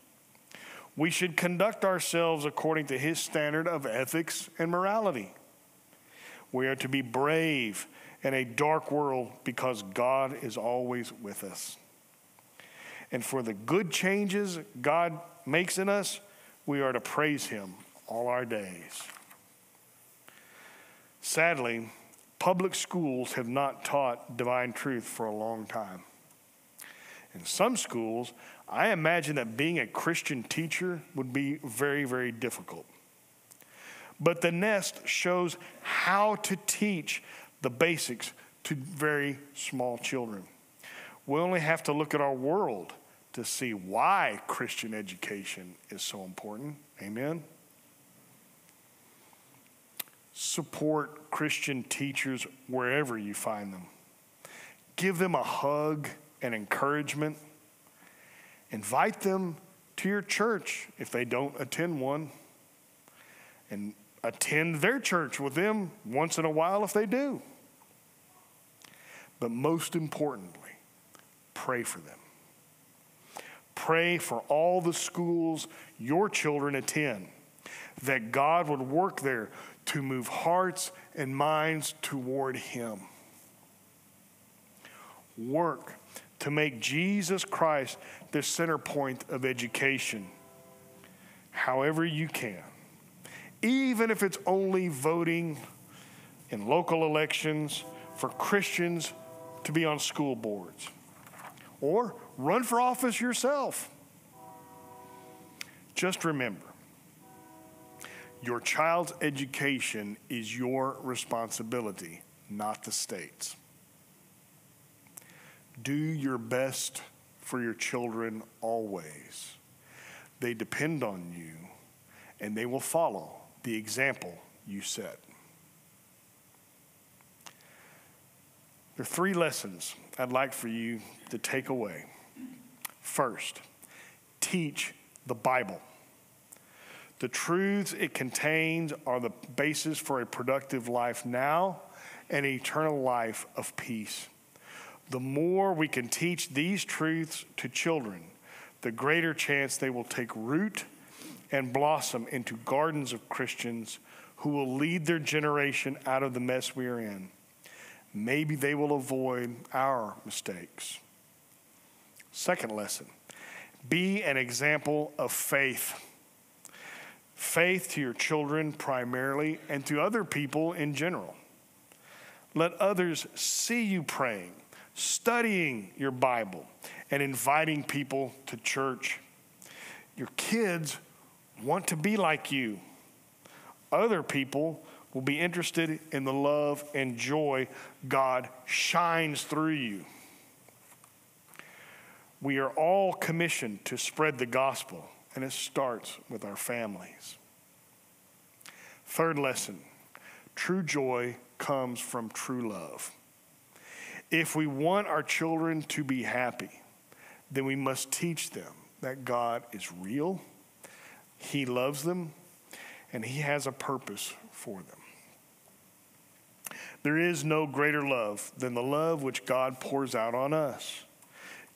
We should conduct ourselves according to His standard of ethics and morality. We are to be brave in a dark world because God is always with us and for the good changes God makes in us, we are to praise Him all our days. Sadly, public schools have not taught divine truth for a long time. In some schools, I imagine that being a Christian teacher would be very, very difficult. But the nest shows how to teach the basics to very small children. We only have to look at our world to see why Christian education is so important. Amen. Support Christian teachers wherever you find them. Give them a hug and encouragement. Invite them to your church if they don't attend one. And attend their church with them once in a while if they do. But most importantly, pray for them. Pray for all the schools your children attend, that God would work there to move hearts and minds toward Him. Work to make Jesus Christ the center point of education, however you can. Even if it's only voting in local elections for Christians to be on school boards. Or run for office yourself. Just remember Your child's education is your responsibility, not the state's. Do your best for your children always. They depend on you, and they will follow the example you set. There are three lessons I'd like for you to take away. First, teach the Bible. The truths it contains are the basis for a productive life now and eternal life of peace. The more we can teach these truths to children, the greater chance they will take root and blossom into gardens of Christians who will lead their generation out of the mess we are in. Maybe they will avoid our mistakes. Second lesson be an example of faith. Faith to your children primarily and to other people in general. Let others see you praying, studying your Bible, and inviting people to church. Your kids want to be like you. Other people will be interested in the love and joy God shines through you. We are all commissioned to spread the gospel, and it starts with our families. Third lesson true joy comes from true love. If we want our children to be happy, then we must teach them that God is real, He loves them, and He has a purpose for them. There is no greater love than the love which God pours out on us.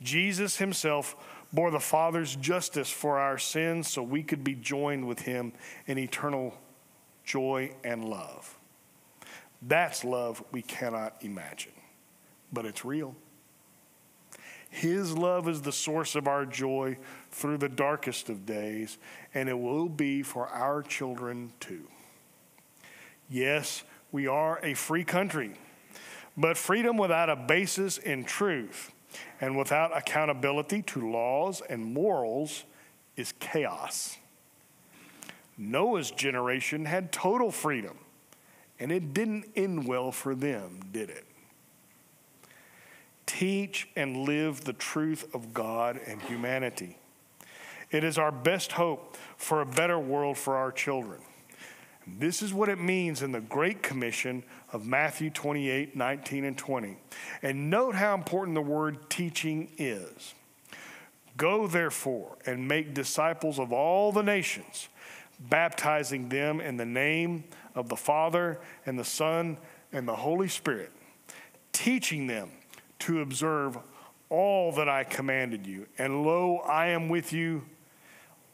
Jesus himself bore the Father's justice for our sins so we could be joined with him in eternal joy and love. That's love we cannot imagine, but it's real. His love is the source of our joy through the darkest of days, and it will be for our children too. Yes, we are a free country, but freedom without a basis in truth and without accountability to laws and morals is chaos. Noah's generation had total freedom, and it didn't end well for them, did it? Teach and live the truth of God and humanity. It is our best hope for a better world for our children. This is what it means in the Great Commission of Matthew 28 19 and 20. And note how important the word teaching is. Go therefore and make disciples of all the nations, baptizing them in the name of the Father and the Son and the Holy Spirit, teaching them to observe all that I commanded you. And lo, I am with you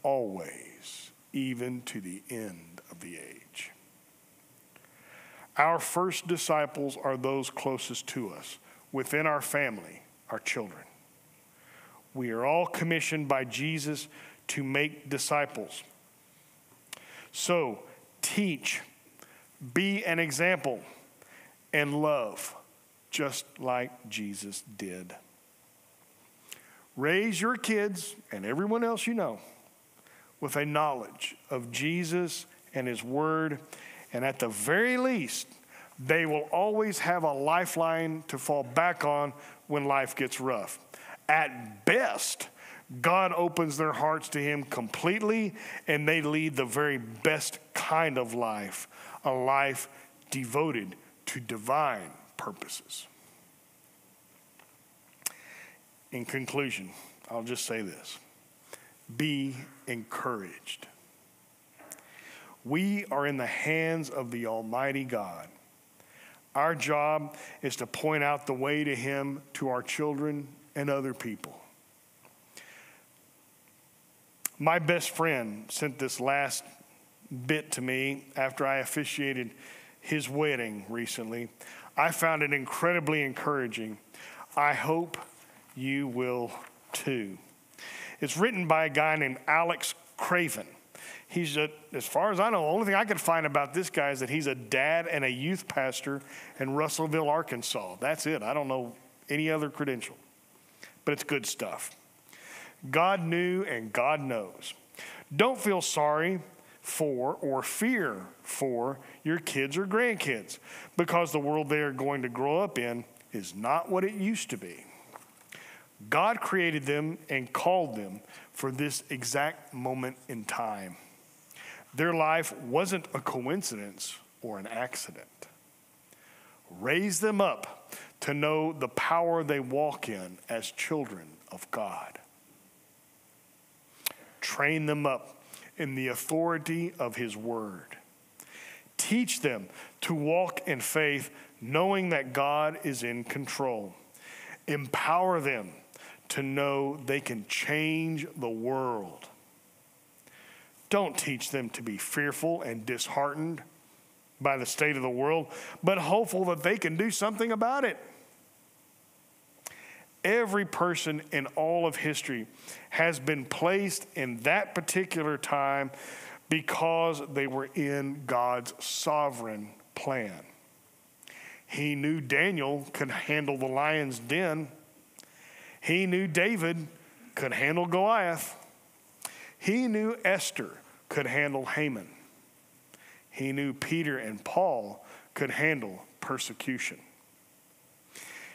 always, even to the end of the age. Our first disciples are those closest to us, within our family, our children. We are all commissioned by Jesus to make disciples. So, teach, be an example, and love, just like Jesus did. Raise your kids and everyone else you know with a knowledge of Jesus and His Word and at the very least, they will always have a lifeline to fall back on when life gets rough. At best, God opens their hearts to Him completely and they lead the very best kind of life, a life devoted to divine purposes. In conclusion, I'll just say this be encouraged. We are in the hands of the Almighty God. Our job is to point out the way to Him to our children and other people. My best friend sent this last bit to me after I officiated his wedding recently. I found it incredibly encouraging. I hope you will too. It's written by a guy named Alex Craven. He's a, as far as I know, the only thing I could find about this guy is that he's a dad and a youth pastor in Russellville, Arkansas. That's it. I don't know any other credential, but it's good stuff. God knew and God knows. Don't feel sorry for or fear for your kids or grandkids because the world they are going to grow up in is not what it used to be. God created them and called them for this exact moment in time. Their life wasn't a coincidence or an accident. Raise them up to know the power they walk in as children of God. Train them up in the authority of His Word. Teach them to walk in faith, knowing that God is in control. Empower them to know they can change the world. Don't teach them to be fearful and disheartened by the state of the world, but hopeful that they can do something about it. Every person in all of history has been placed in that particular time because they were in God's sovereign plan. He knew Daniel could handle the lion's den. He knew David could handle Goliath. He knew Esther could handle Haman. He knew Peter and Paul could handle persecution.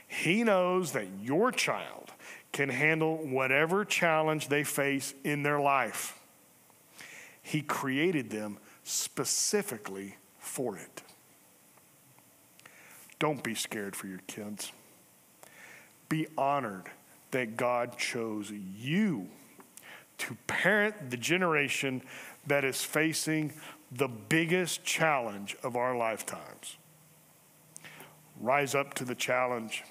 He knows that your child can handle whatever challenge they face in their life. He created them specifically for it. Don't be scared for your kids. Be honored that God chose you to parent the generation that is facing the biggest challenge of our lifetimes. Rise up to the challenge.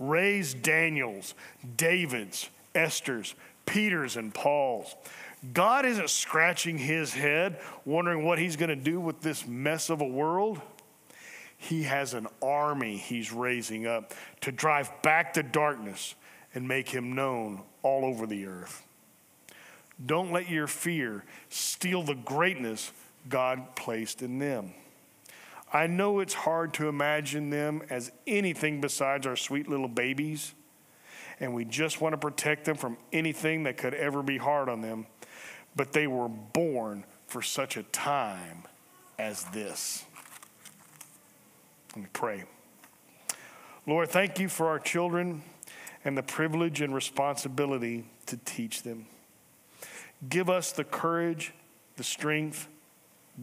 Raise Daniels, Davids, Esther's, Peter's, and Paul's. God isn't scratching his head wondering what he's going to do with this mess of a world. He has an army he's raising up to drive back the darkness and make him known all over the earth. Don't let your fear steal the greatness God placed in them. I know it's hard to imagine them as anything besides our sweet little babies, and we just want to protect them from anything that could ever be hard on them, but they were born for such a time as this. Let me pray. Lord, thank you for our children and the privilege and responsibility to teach them. Give us the courage, the strength,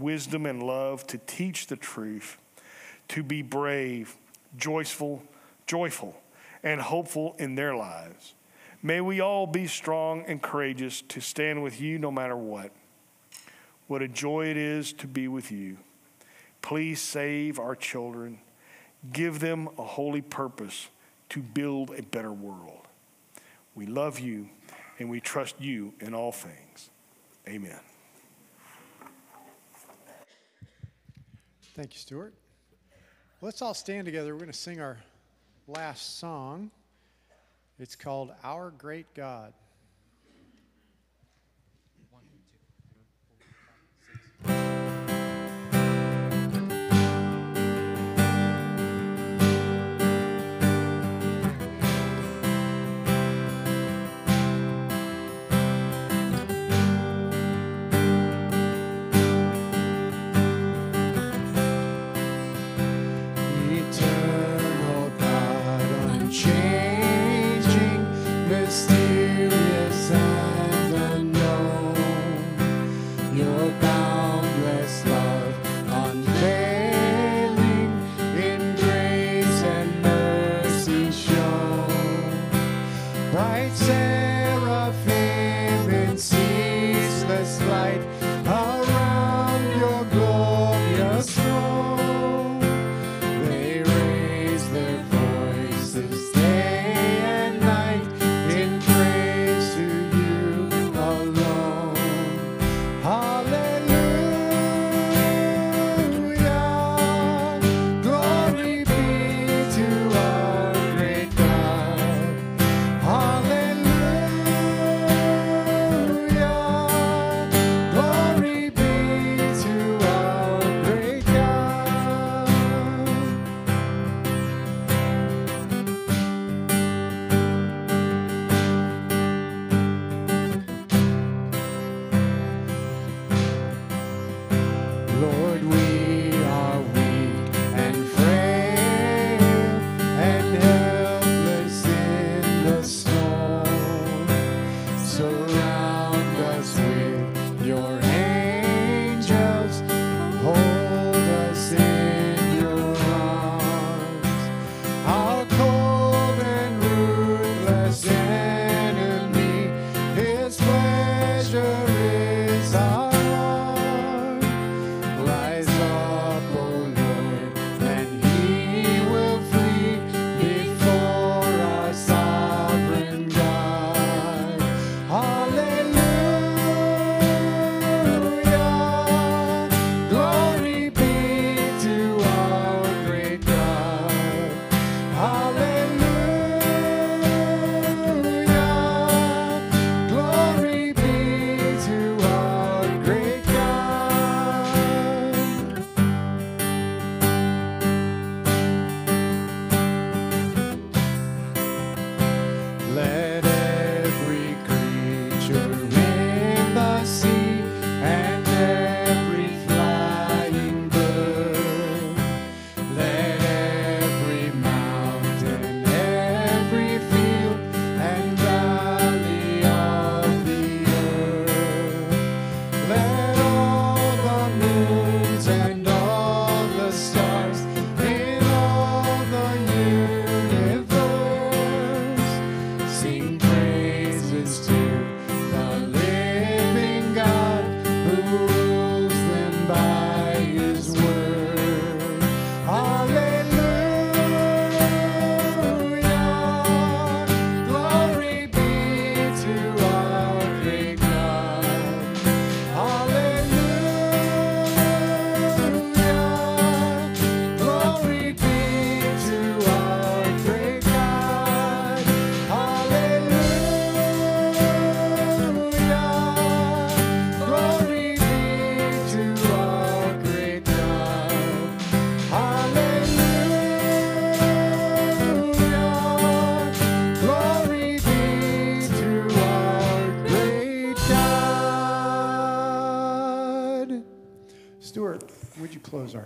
wisdom, and love to teach the truth, to be brave, joyful, joyful, and hopeful in their lives. May we all be strong and courageous to stand with you no matter what. What a joy it is to be with you. Please save our children. Give them a holy purpose to build a better world. We love you and we trust you in all things. Amen. Thank you, Stuart. Let's all stand together. We're going to sing our last song. It's called Our Great God.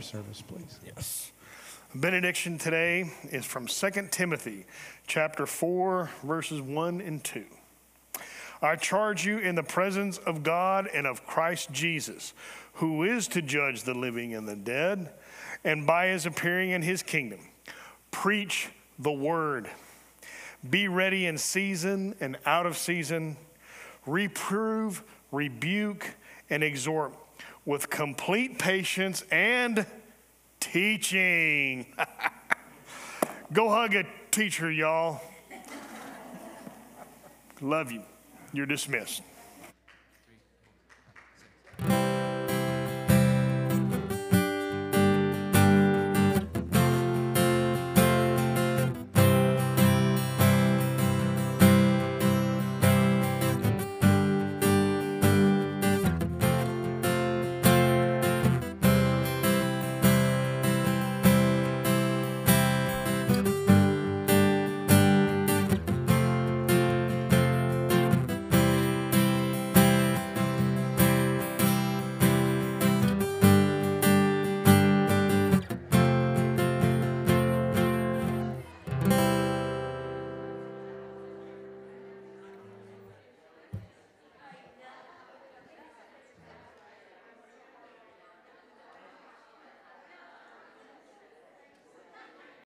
Our service, please? Yes. Benediction today is from 2 Timothy chapter 4 verses 1 and 2. I charge you in the presence of God and of Christ Jesus, who is to judge the living and the dead, and by his appearing in his kingdom, preach the word. Be ready in season and out of season. Reprove, rebuke, and exhort with complete patience and teaching. Go hug a teacher, y'all. Love you. You're dismissed.